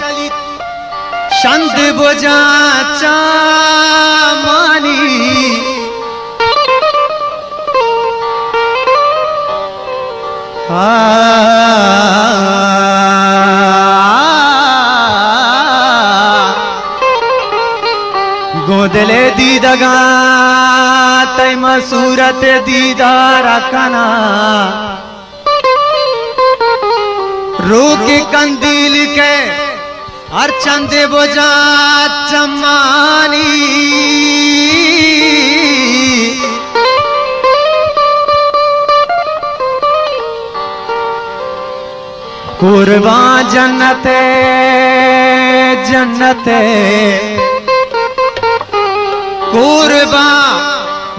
खोर शलित शंद बुझा चामानी। गोदले दीदगा तय सूरत दीदार कना रोक कंदील के और चंदे बोझा चम्मानी कुर्बा जन्नत जन्नत। कुर्बा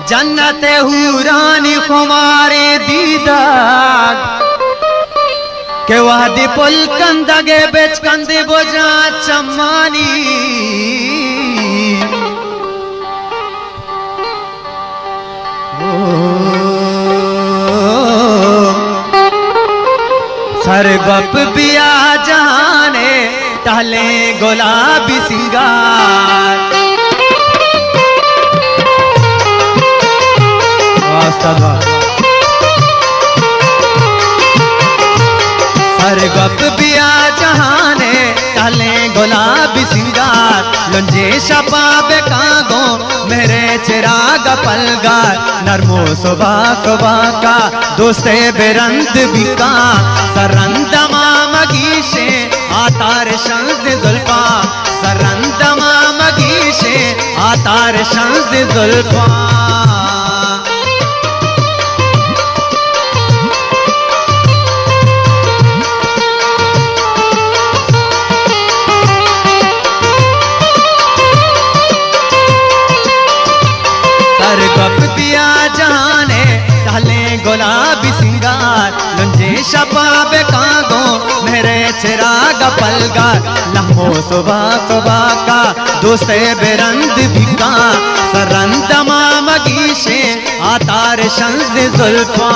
जन्नत हुरानी कुमारे दीदार के वादी पुल कंदगे बेच कंदे बोझा चम्मानी सर बप बिया जाने टहले गुलाबी सिंगार वास्तव बप बिया जहाने टहले गुलाबी सिंगार, लंजे शपाबे कागो, मेरे चिराग पलगार, नरमो सुबा सुबा का दोस्ते बेरंद बिका सरंदमा मगीशे आतार शंद जुल्फा सरंदमा मगीशे आतार शंद जुल्फा। चिराग का लम्बो सुबह सुबह का दूसरे बेरंद सरंद मामगी मगीशे आतार शंस जुल्फा।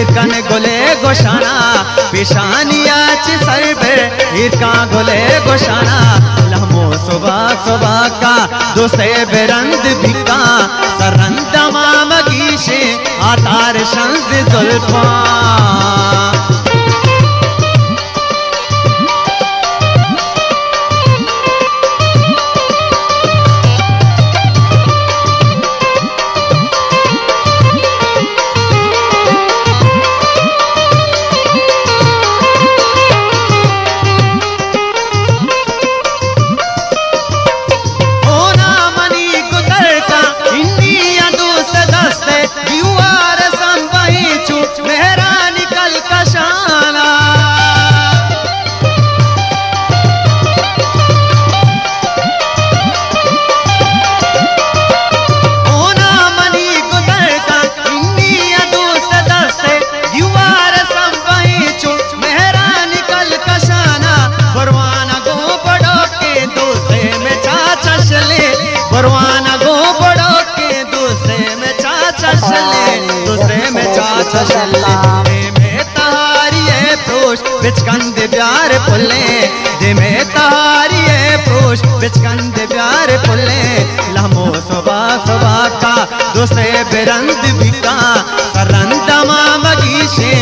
पे इरकन गोले गोशाना पेशानियाच सर पे इरका गोले गोशाना। लहमो सुबह सुबह का, दोसे बेरंद भिका सरंदमा मगीशे आतार शंस जुल्फा बिचकंद प्यार पुले दिमे तारिए पुरुष, बिचकंद प्यार फुले लमो सुबह सुबा का दूसरे बिरंद बिका करंदमा मगी से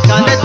கால